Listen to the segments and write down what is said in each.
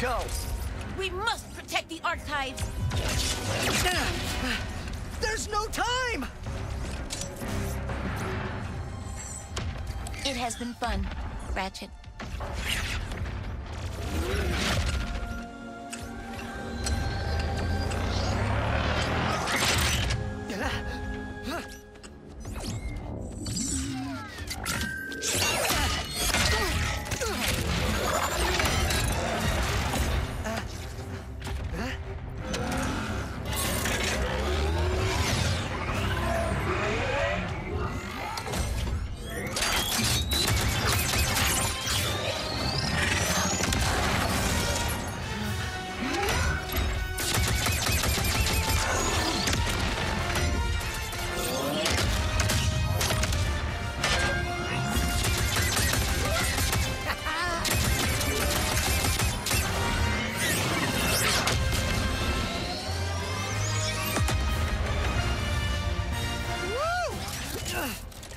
go. We must protect the archives. There's no time! It has been fun, Ratchet.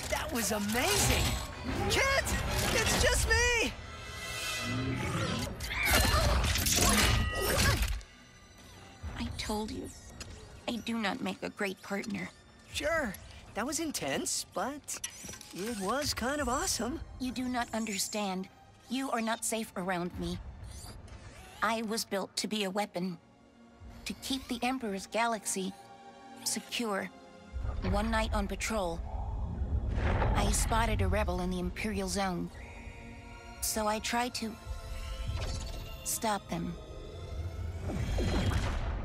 That was amazing! Kit! It's just me! I told you, I do not make a great partner. Sure, that was intense, but it was kind of awesome. You do not understand. You are not safe around me. I was built to be a weapon, to keep the Emperor's galaxy secure. One night on patrol, I spotted a rebel in the Imperial Zone. So I tried to stop them.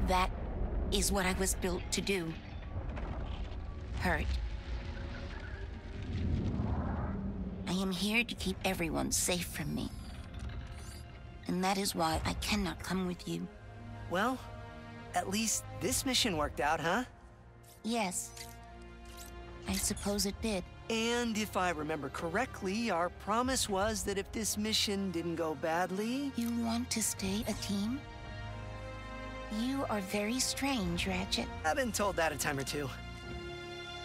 That is what I was built to do. Hurt. I am here to keep everyone safe from me. And that is why I cannot come with you. Well, at least this mission worked out, huh? Yes. I suppose it did. And if I remember correctly, our promise was that if this mission didn't go badly, You want to stay a team? You are very strange, Ratchet. I've been told that a time or two.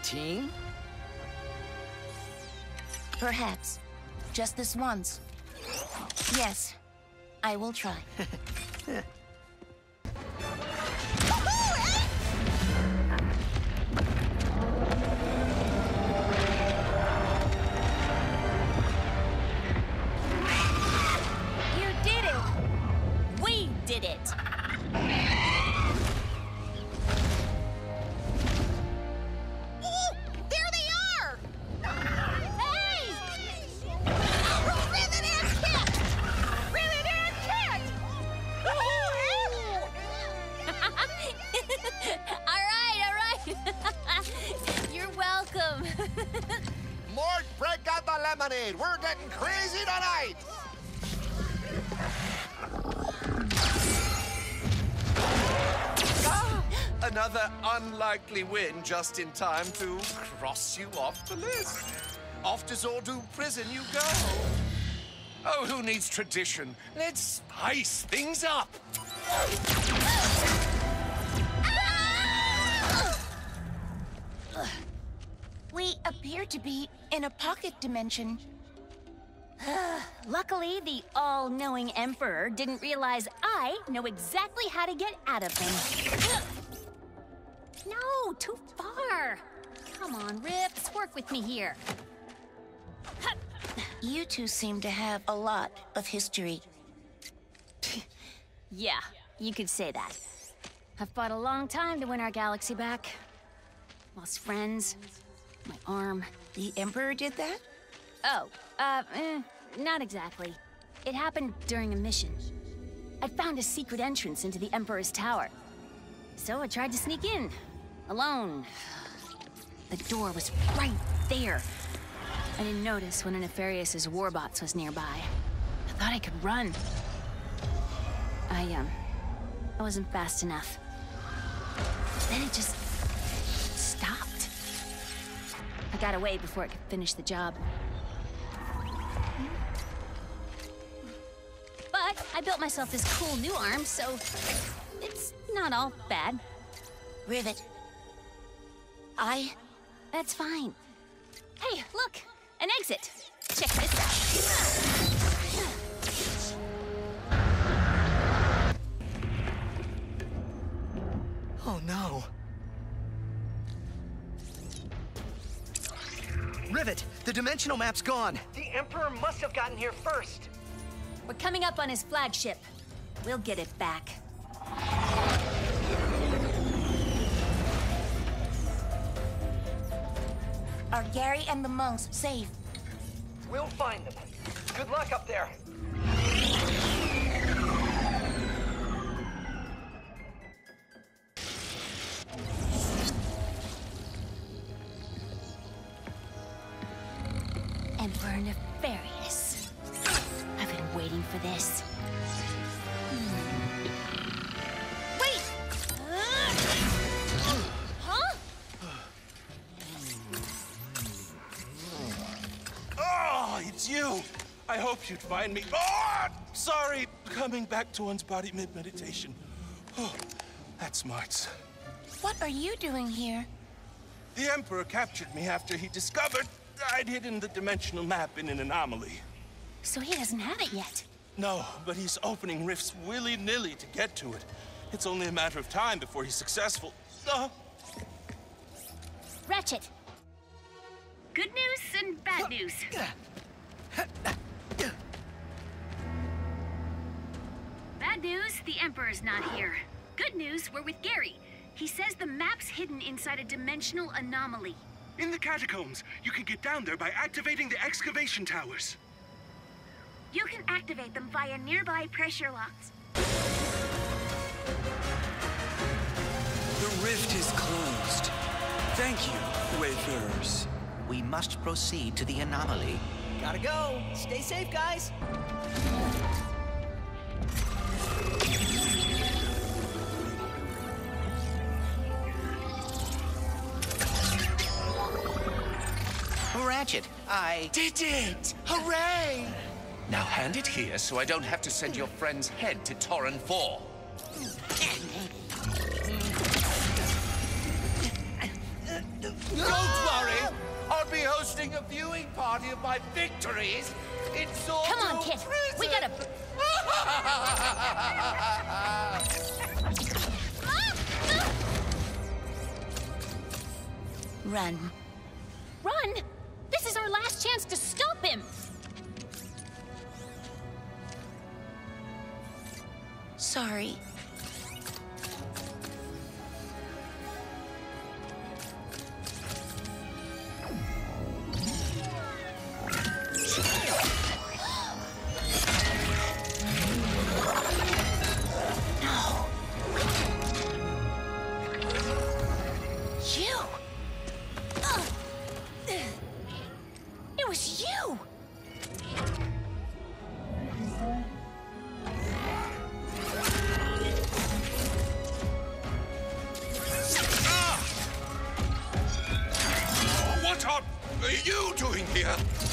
Team? Perhaps. Just this once. Yes. I will try. Another unlikely win just in time to cross you off the list. Off to Zordoom prison you go. Oh, who needs tradition? Let's spice things up. We appear to be in a pocket dimension. Luckily, the all knowing Emperor didn't realize I know exactly how to get out of him. No, too far. Come on, Rips, work with me here. You two seem to have a lot of history. Yeah, you could say that. I've fought a long time to win our galaxy back. Lost friends, my arm. The Emperor did that? Oh, uh, eh, not exactly. It happened during a mission. I found a secret entrance into the Emperor's tower. So I tried to sneak in, alone. The door was right there. I didn't notice one of Nefarious' warbots was nearby. I thought I could run. I, um, I wasn't fast enough. Then it just stopped. I got away before it could finish the job. But I built myself this cool new arm, so it's not all bad. Rivet. I... That's fine. Hey, look! An exit! Check this out. Oh no! Rivet, the dimensional map's gone. The Emperor must have gotten here first. We're coming up on his flagship. We'll get it back. Are Gary and the monks safe? We'll find them. Good luck up there. I hoped you'd find me. Oh, sorry, coming back to one's body mid-meditation. Oh, that's smarts. What are you doing here? The Emperor captured me after he discovered I'd hidden the dimensional map in an anomaly. So he doesn't have it yet. No, but he's opening rifts willy-nilly to get to it. It's only a matter of time before he's successful. Uh, Ratchet! Good news and bad news. news, the Emperor's not here. Good news, we're with Gary. He says the map's hidden inside a dimensional anomaly. In the catacombs, you can get down there by activating the excavation towers. You can activate them via nearby pressure locks. The rift is closed. Thank you, wayfarers. We must proceed to the anomaly. Gotta go. Stay safe, guys. Ratchet, I... Did it! Hooray! Now hand it here so I don't have to send your friend's head to Torren 4. Don't worry! I'll be hosting a viewing party of my victories in Sword Come on, kid. We gotta. Run. Run! Are you doing here?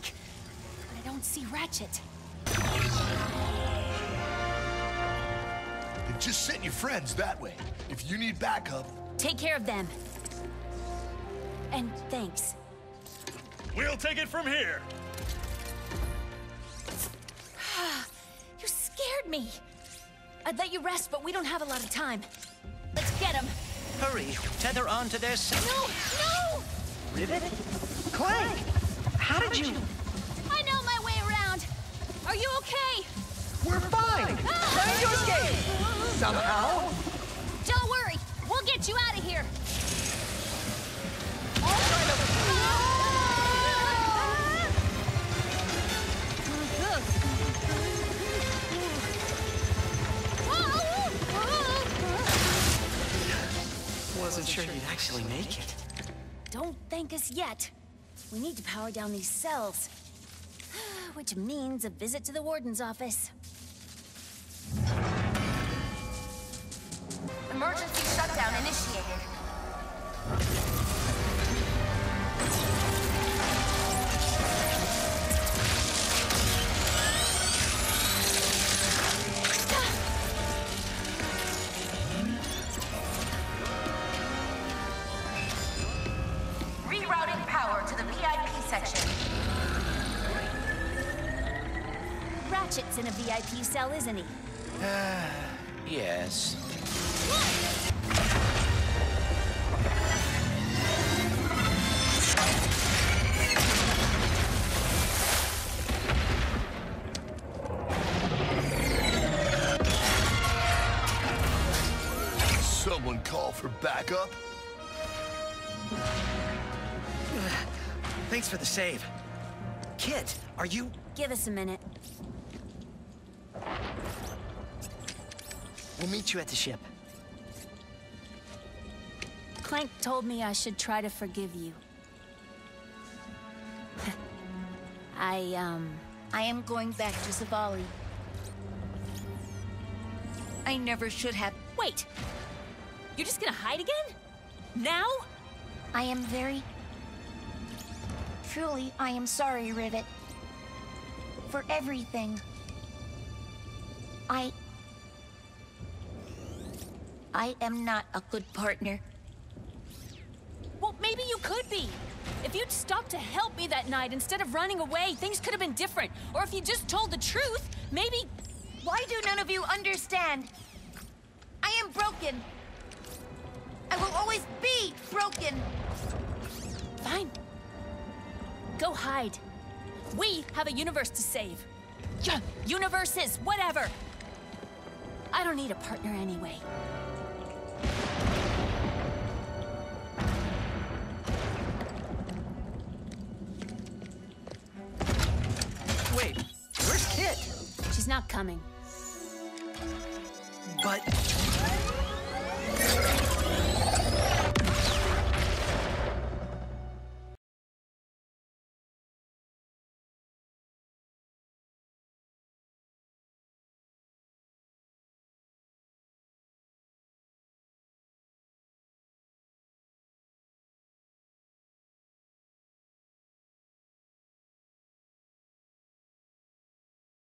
There's but I don't see Ratchet. And just send your friends that way. If you need backup, Take care of them. And thanks. We'll take it from here. You scared me. I'd let you rest, but we don't have a lot of time. Let's get him. Hurry, tether on to their... No, no! Rivet? Clank! How did you... I know my way around. Are you okay? We're fine! Trying to escape! Somehow! Don't worry. We'll get you out of here. Wasn't sure you'd actually make it. Don't thank us yet. We need to power down these cells. Which means a visit to the warden's office. Emergency shutdown initiated. Ratchet's in a VIP cell, isn't he? Yes. Someone call for backup? Thanks for the save. Kit, are you... Give us a minute. We'll meet you at the ship. Clank told me I should try to forgive you. I, um... I am going back to Savali. I never should have. Wait! You're just gonna hide again? Now? I am very. Truly, I am sorry, Rivet. For everything. I. I am not a good partner. Well, maybe you could be. If you'd stopped to help me that night instead of running away, things could have been different. Or if you just told the truth, maybe. Why do none of you understand? I am broken. I will always be broken. Fine. Go hide. We have a universe to save. Yeah, universes, whatever. I don't need a partner anyway. Coming.